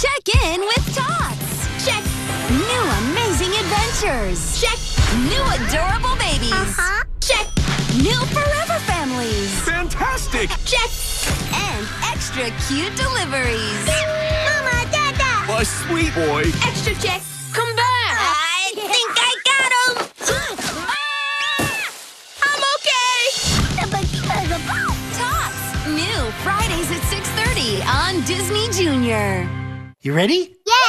Check in with Tots. Check. New amazing adventures. Check. New adorable babies. Uh-huh. Check. New forever families. Fantastic! Check. And extra cute deliveries. Mama, Dada. A sweet boy. Extra check. Come back. I think I got him. I'm okay. Tots. New Fridays at 6:30 on Disney Junior. You ready? Yeah.